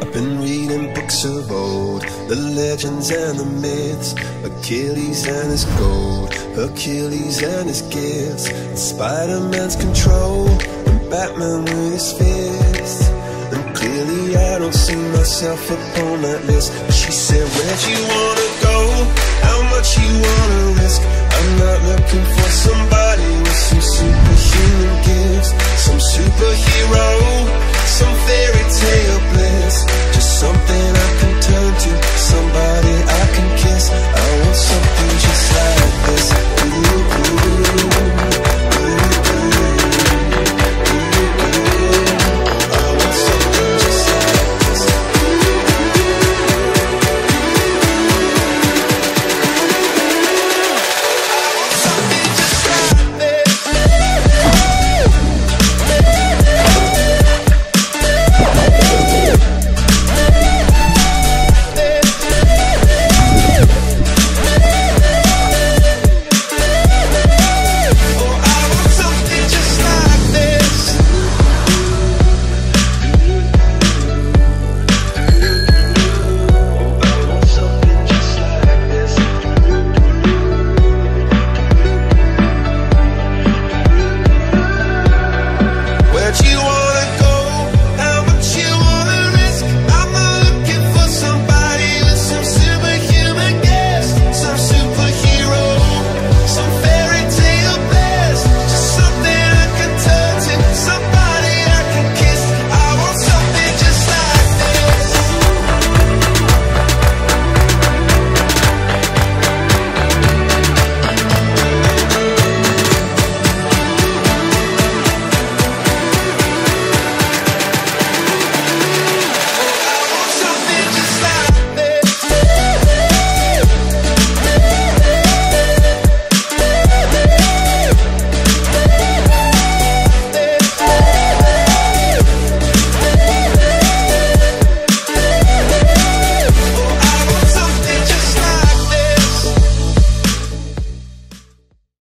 I've been reading books of old, the legends and the myths, Achilles and his gold, Hercules and his gifts, Spider-Man's control, and Batman with his fists. And clearly I don't see myself upon that list. She said, Where'd you wanna go? How much you wanna